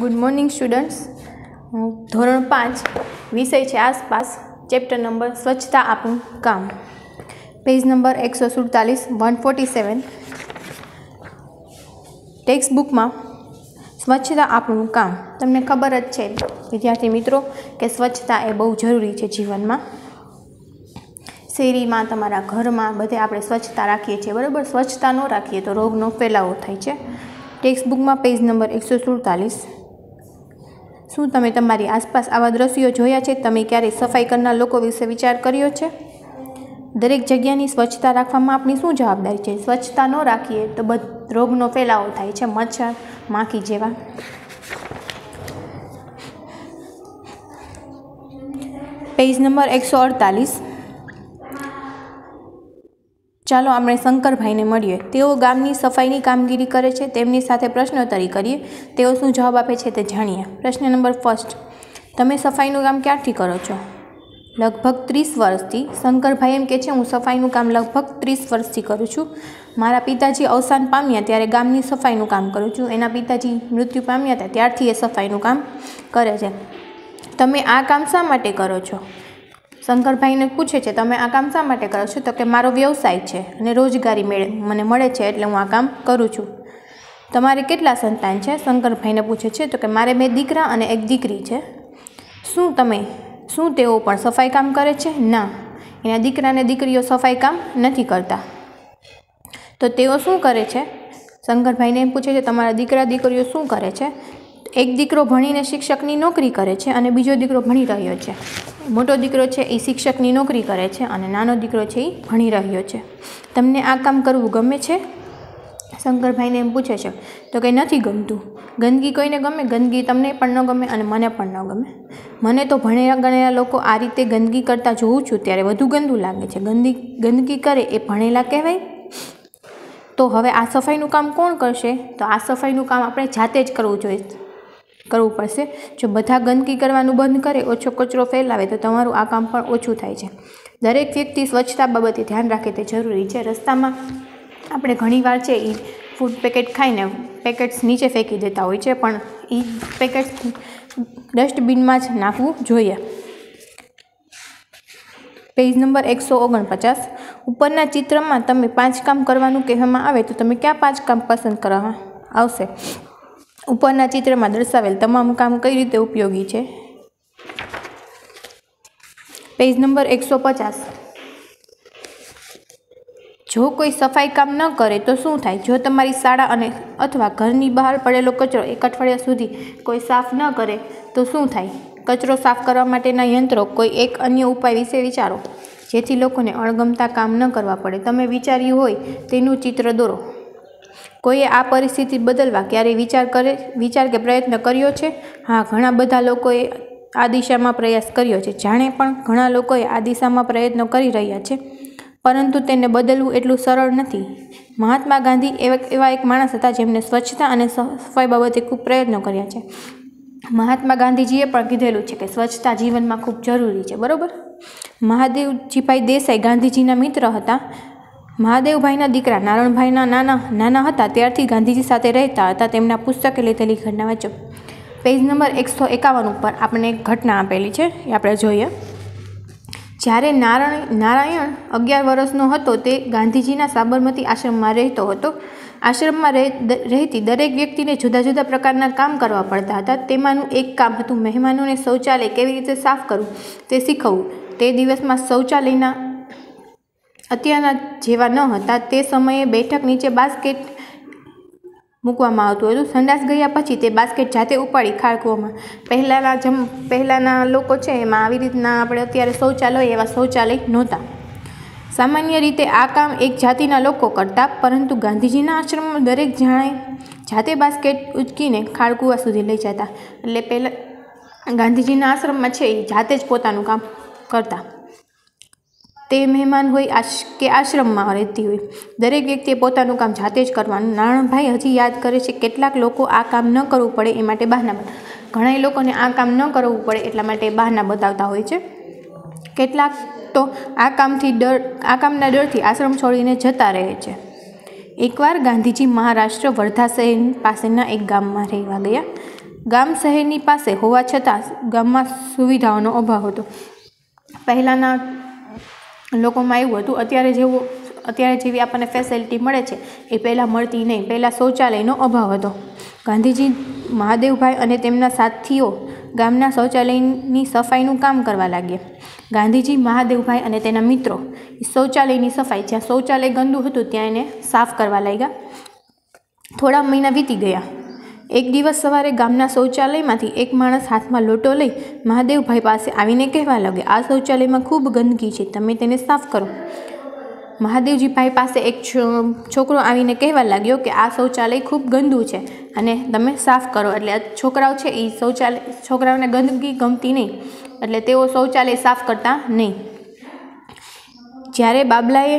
Good morning students ધોરણ પાંચ, વિષય છે આસપાસ. ચેપ્ટર નંબર સ્વચ્છતા આપણું કામ. પેજ નંબર એકસો સુડતાલીસ વન ફોર્ટી સેવન ટેક્સ્ટ બુકમાં સ્વચ્છતા આપણું કામ. તમને ખબર જ છે, વિદ્યાર્થી મિત્રો, કે સ્વચ્છતા એ બહુ જરૂરી છે જીવનમાં. શેરીમાં, તમારા ઘરમાં બધે આપણે સ્વચ્છતા રાખીએ છીએ, બરાબર? સ્વચ્છતા ન રાખીએ તો રોગનો ફેલાવો થાય છે. ટેક્સ્ટ બુકમાં પેજ નંબર એકસો સુડતાલીસ. શું તમે તમારી આસપાસ આવા દ્રશ્યો જોયા છે? તમે ક્યારેય સફાઈ કરનાર લોકો વિશે વિચાર કર્યો છે? દરેક જગ્યાની સ્વચ્છતા રાખવામાં આપણી શું જવાબદારી છે? સ્વચ્છતા ન રાખીએ તો બધ, રોગનો ફેલાવો થાય છે, મચ્છર, માખી જેવા. પેજ નંબર એકસો અડતાલીસ. ચાલો આપણે શંકરભાઈને મળીએ. તેઓ ગામની સફાઈની કામગીરી કરે છે, તેમની સાથે પ્રશ્નોત્તરી કરીએ. તેઓ શું જવાબ આપે છે તે જાણીએ. પ્રશ્ન નંબર ફર્સ્ટ. તમે સફાઈનું કામ ક્યારથી કરો છો? લગભગ ત્રીસ વર્ષથી. શંકરભાઈ એમ કહે છે, હું સફાઈનું કામ લગભગ ત્રીસ વર્ષથી કરું છું. મારા પિતાજી અવસાન પામ્યા ત્યારે ગામની સફાઈનું કામ કરું છું. એના પિતાજી મૃત્યુ પામ્યા હતા, ત્યારથી એ સફાઈનું કામ કરે છે. તમે આ કામ શા માટે કરો છો? શંકરભાઈને પૂછે છે, તમે આ કામ શા માટે કરો છો? તો કે, મારો વ્યવસાય છે અને રોજગારી મેળે, મને મળે છે એટલે હું આ કામ કરું છું. તમારે કેટલા સંતાન છે? શંકરભાઈને પૂછે છે, તો કે, મારે બે દીકરા અને એક દીકરી છે. શું તમે, શું તેઓ પણ સફાઈ કામ કરે છે? ના, એના દીકરા અને દીકરીઓ સફાઈ કામ નથી કરતા. તો તેઓ શું કરે છે? શંકરભાઈને એમ પૂછે છે, તમારા દીકરા, દીકરીઓ શું કરે છે? એક દીકરો ભણીને શિક્ષકની નોકરી કરે છે અને બીજો દીકરો ભણી રહ્યો છે. મોટો દીકરો છે એ શિક્ષકની નોકરી કરે છે અને નાનો દીકરો છે એ ભણી રહ્યો છે. તમને આ કામ કરવું ગમે છે? શંકરભાઈને એમ પૂછે છે, તો કંઈ નથી ગમતું. ગંદકી કોઈને ગમે? ગંદકી તમને પણ ન ગમે અને મને પણ ન ગમે. મને તો ભણેલા ગણેલા લોકો આ રીતે ગંદકી કરતાં જોઉં છું ત્યારે વધુ ગંદુ લાગે છે. ગંદી, ગંદકી કરે એ ભણેલા કહેવાય? તો હવે આ સફાઈનું કામ કોણ કરશે? તો આ સફાઈનું કામ આપણે જાતે જ કરવું જોઈએ. કરવું પડશે. જો બધા ગંદકી કરવાનું બંધ કરે, ઓછો કચરો ફેલાવે, તો તમારું આ કામ પણ ઓછું થાય છે. દરેક વ્યક્તિ સ્વચ્છતા બાબતે ધ્યાન રાખે તે જરૂરી છે. રસ્તામાં આપણે ઘણીવાર છે એ ફૂડ પેકેટ ખાઈને પેકેટ્સ નીચે ફેંકી દેતા હોય છે, પણ એ પેકેટ્સ ડસ્ટબિનમાં જ નાખવું જોઈએ. પેજ નંબર એકસો ઓગણપચાસ. ઉપરના ચિત્રમાં તમે પાંચ કામ કરવાનું કહેવામાં આવે, તો તમે કયા પાંચ કામ પસંદ કરવામાં આવશે? ઉપરના ચિત્રમાં દર્શાવેલ તમામ કામ કઈ રીતે ઉપયોગી છે? પેજ નંબર એકસો પચાસ. જો કોઈ સફાઈ કામ ન કરે તો શું થાય? જો તમારી શાળા અને અથવા ઘરની બહાર પડેલો કચરો એક અઠવાડિયા સુધી કોઈ સાફ ન કરે તો શું થાય? કચરો સાફ કરવા માટેના યંત્રો કોઈ એક અન્ય ઉપાય વિશે વિચારો, જેથી લોકોને અણગમતા કામ ન કરવા પડે. તમે વિચાર્યું હોય તેનું ચિત્ર દોરો. કોઈએ આ પરિસ્થિતિ બદલવા ક્યારેય વિચાર કરે, વિચાર કે પ્રયત્ન કર્યો છે? હા, ઘણા બધા લોકોએ આ દિશામાં પ્રયાસ કર્યો છે. જાણે પણ ઘણા લોકોએ આ દિશામાં પ્રયત્નો કરી રહ્યા છે. પરંતુ તેને બદલવું એટલું સરળ નથી. મહાત્મા ગાંધી એવા એવા એક માણસ હતા જેમને સ્વચ્છતા અને સફાઈ બાબતે ખૂબ પ્રયત્નો કર્યા છે. મહાત્મા ગાંધીજીએ પણ કીધેલું છે કે સ્વચ્છતા જીવનમાં ખૂબ જરૂરી છે. બરાબર? મહાદેવજીભાઈ દેસાઈ ગાંધીજીના મિત્ર હતા. મહાદેવભાઈના દીકરા નારણભાઈના નાના નાના હતા ત્યારથી ગાંધીજી સાથે રહેતા હતા, તેમના પુસ્તકે લીધેલી ઘટના વાંચો. પેજ નંબર એકસો એકાવન ઉપર આપણને એક ઘટના આપેલી છે, એ આપણે જોઈએ. જ્યારે નારાયણ નારાયણ અગિયાર વર્ષનો હતો તે ગાંધીજીના સાબરમતી આશ્રમમાં રહેતો હતો. આશ્રમમાં રહેતી દરેક વ્યક્તિને જુદા જુદા પ્રકારના કામ કરવા પડતા હતા. તેમાંનું એક કામ હતું મહેમાનોને શૌચાલય કેવી રીતે સાફ કરવું તે શીખવવું. તે દિવસમાં શૌચાલયના અત્યારના જેવા ન હતા, તે સમયે બેઠક નીચે બાસ્કેટ મૂકવામાં આવતું હતું. સંડાસ ગયા પછી તે બાસ્કેટ જાતે ઉપાડી ખાળકુઓમાં પહેલાંના જમ, પહેલાંના લોકો છે એમાં આવી રીતના આપણે અત્યારે શૌચાલય એવા શૌચાલય નહોતા. સામાન્ય રીતે આ કામ એક જાતિના લોકો કરતા, પરંતુ ગાંધીજીના આશ્રમમાં દરેક જાણે જાતે બાસ્કેટ ઉચકીને ખાળકુવા સુધી લઈ જતા. એટલે પહેલાં ગાંધીજીના આશ્રમમાં છે એ જાતે જ પોતાનું કામ કરતા. તે મહેમાન હોય આશ, કે આશ્રમમાં રહેતી હોય. દરેક વ્યક્તિએ પોતાનું કામ જાતે જ કરવાનું. નારણભાઈ હજી યાદ કરે છે, કેટલાક લોકો આ કામ ન કરવું પડે એ માટે બહાના ઘણા લોકોને આ કામ ન કરવું પડે એટલા માટે બહાના બતાવતા હોય છે. કેટલાક તો આ કામથી ડર, આ કામના ડરથી આશ્રમ છોડીને જતા રહે છે. એકવાર ગાંધીજી મહારાષ્ટ્ર વર્ધા શહેર પાસેના એક ગામમાં રહેવા ગયા. ગામ શહેરની પાસે હોવા છતાં ગામમાં સુવિધાઓનો અભાવ હતો. પહેલાંના લોકોમાં એવું હતું, અત્યારે જેવું, અત્યારે જેવી આપણને ફેસિલિટી મળે છે, એ પહેલાં મળતી નહીં. પહેલાં શૌચાલયનો અભાવ હતો. ગાંધીજી, મહાદેવભાઈ અને તેમના સાથીઓ ગામના શૌચાલયની સફાઈનું કામ કરવા લાગ્યા. ગાંધીજી, મહાદેવભાઈ અને તેના મિત્રો શૌચાલયની સફાઈ, જ્યાં શૌચાલય ગંદુ હતું, ત્યાં એને સાફ કરવા લાગ્યા. થોડા મહિના વીતી ગયા. એક દિવસ સવારે ગામના શૌચાલયમાંથી એક માણસ હાથમાં લોટો લઈ મહાદેવભાઈ પાસે આવીને કહેવા લાગ્યો, આ શૌચાલયમાં ખૂબ ગંદકી છે, તમે તેને સાફ કરો. મહાદેવજીભાઈ પાસે એક છોકરો આવીને કહેવા લાગ્યો કે, આ શૌચાલય ખૂબ ગંદુ છે અને તમે સાફ કરો. એટલે છોકરાઓ છે એ શૌચાલય, છોકરાઓને ગંદકી ગમતી નહીં, એટલે તેઓ શૌચાલય સાફ કરતા નહીં. જ્યારે બાબલાએ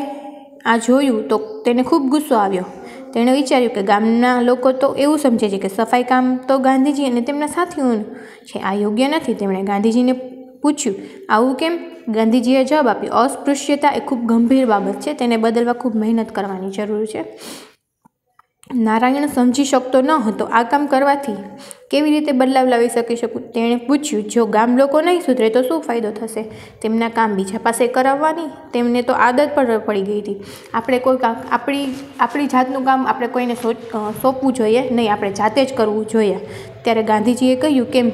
આ જોયું તો તેને ખૂબ ગુસ્સો આવ્યો. તેણે વિચાર્યું કે ગામના લોકો તો એવું સમજે છે કે સફાઈ કામ તો ગાંધીજી અને તેમના સાથીઓનું છે. આ યોગ્ય નથી, તેમણે ગાંધીજીને પૂછ્યું, આવું કેમ? ગાંધીજીએ જવાબ આપ્યો, અસ્પૃશ્યતા એ ખૂબ ગંભીર બાબત છે, તેને બદલવા ખૂબ મહેનત કરવાની જરૂર છે. નારાયણ સમજી શકતો ન હતો આ કામ કરવાથી કેવી રીતે બદલાવ લાવી શકી શકું? તેણે પૂછ્યું, જો ગામ લોકો નહીં સુધરે તો શું ફાયદો થશે? તેમના કામ બીજા પાસે કરાવવાની? તેમને તો આદત પણ પડી ગઈ હતી. આપણે કોઈ કામ, આપણી આપણી જાતનું કામ આપણે કોઈને સોંપવું જોઈએ નહીં, આપણે જાતે જ કરવું જોઈએ. ત્યારે ગાંધીજીએ કહ્યું કેમ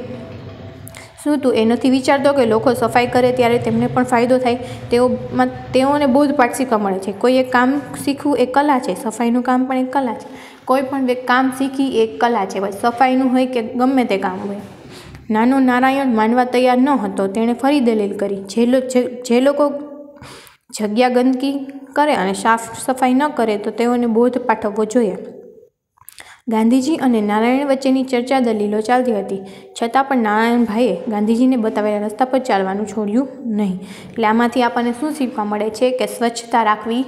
શું તું એ નથી વિચારતો કે લોકો સફાઈ કરે ત્યારે તેમને પણ ફાયદો થાય? તેઓમાં તેઓને બોધપાઠ શીખવા મળે છે. કોઈ એક કામ શીખવું એ કલા છે, સફાઈનું કામ પણ એક કલા છે. કોઈ પણ કામ શીખી એક કલા છે. ભાઈ સફાઈનું હોય કે ગમે તે કામ હોય. નાનો નારાયણ માનવા તૈયાર ન હતો. તેણે ફરી દલીલ કરી. જે જે લોકો જગ્યા ગંદકી કરે અને સાફ સફાઈ ન કરે તો તેઓને બોધ પાઠવવો જોઈએ. ગાંધીજી અને નારાયણ વચ્ચેની ચર્ચા દલીલો ચાલતી હતી. છતાં પણ નારાયણભાઈએ ગાંધીજીને બતાવેલા રસ્તા પર ચાલવાનું છોડ્યું નહીં. એટલે આમાંથી આપણને શું શીખવા મળે છે કે સ્વચ્છતા રાખવી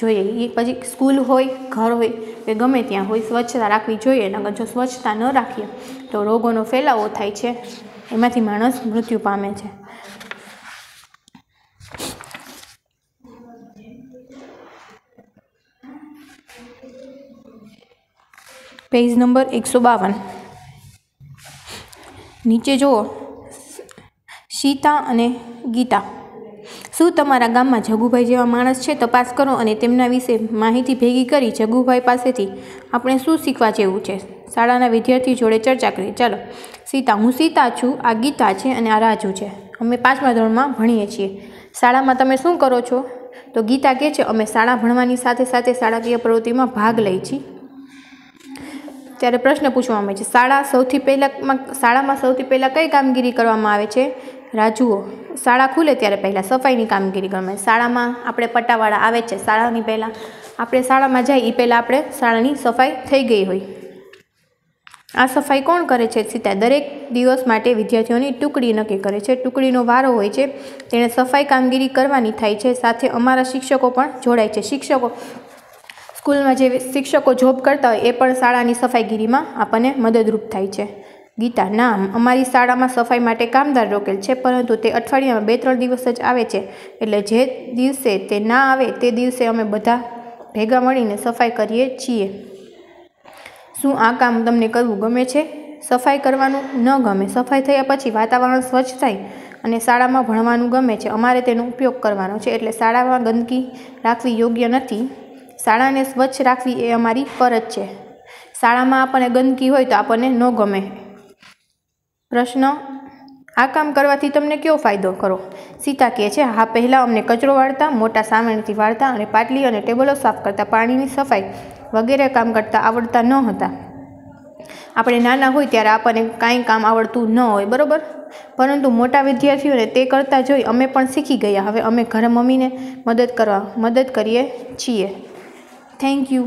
જોઈએ. એ પછી સ્કૂલ હોય, ઘર હોય કે ગમે ત્યાં હોય, સ્વચ્છતા રાખવી જોઈએ નગર જો સ્વચ્છતા ન રાખીએ, તો રોગોનો ફેલાવો થાય છે. એમાંથી માણસ મૃત્યુ પામે છે. પેજ નંબર એકસો બાવન. નીચે જુઓ. સીતા અને ગીતા. શું તમારા ગામમાં જગુભાઈ જેવા માણસ છે તપાસ કરો અને તેમના વિશે માહિતી ભેગી કરી જગુભાઈ પાસેથી આપણે શું શીખવા જેવું છે? શાળાના વિદ્યાર્થી જોડે ચર્ચા કરી. ચાલો. સીતા, હું સીતા છું, આ ગીતા છે અને આ રાજુ છે. અમે પાંચમા ધોરણમાં ભણીએ છીએ. શાળામાં તમે શું કરો છો? તો ગીતા કહે છે, અમે શાળા ભણવાની સાથે સાથે શાળાકીય પ્રવૃત્તિમાં ભાગ લઈ છીએ. ત્યારે પ્રશ્ન પૂછવામાં આવે છે, શાળા સૌથી પહેલાં શાળામાં સૌથી પહેલાં કઈ કામગીરી કરવામાં આવે છે? રાજુઓ, શાળા ખુલે ત્યારે પહેલાં સફાઈની કામગીરી ગમે. શાળામાં આપણે પટ્ટાવાળા આવે છે, શાળાની પહેલાં. આપણે શાળામાં જઈએ એ પહેલાં આપણે શાળાની સફાઈ થઈ ગઈ હોય. આ સફાઈ કોણ કરે છે સીતા? દરેક દિવસ માટે વિદ્યાર્થીઓની ટુકડી નક્કી કરે છે. ટુકડીનો વારો હોય છે, તેણે સફાઈ કામગીરી કરવાની થાય છે. સાથે અમારા શિક્ષકો પણ જોડાય છે. શિક્ષકો, સ્કૂલમાં જે શિક્ષકો જોબ કરતા હોય, એ પણ શાળાની સફાઈગીરીમાં આપણને મદદરૂપ થાય છે. ગીતા, નામ, અમારી શાળામાં સફાઈ માટે કામદાર રોકેલ છે, પરંતુ તે અઠવાડિયામાં બે ત્રણ દિવસ જ આવે છે. એટલે જે દિવસે તે ના આવે, તે દિવસે અમે બધા ભેગા મળીને સફાઈ કરીએ છીએ. શું આ કામ તમને કરવું ગમે છે? સફાઈ કરવાનું ન ગમે. સફાઈ થયા પછી વાતાવરણ સ્વચ્છ થાય અને શાળામાં ભણવાનું ગમે છે. અમારે તેનો ઉપયોગ કરવાનો છે. એટલે શાળામાં ગંદકી રાખવી યોગ્ય નથી. શાળાને સ્વચ્છ રાખવી એ અમારી ફરજ છે. શાળામાં આપણને ગંદકી હોય તો આપણને ન ગમે. પ્રશ્ન, આ કામ કરવાથી તમને કયો ફાયદો કરો સીતા કહે છે, હા, પહેલાં અમને કચરો વાળતા, મોટા સામણથી વાળતા અને પાટલી અને ટેબલો સાફ કરતા પાણીની સફાઈ વગેરે કામ કરતાં આવડતા ન હતા. આપણે નાના હોય ત્યારે આપણને કાંઈ કામ આવડતું ન હોય, બરાબર? પરંતુ મોટા વિદ્યાર્થીઓને તે કરતાં જોઈ અમે પણ શીખી ગયા. હવે અમે ઘરે મમ્મીને મદદ કરવા, મદદ કરીએ છીએ. Thank you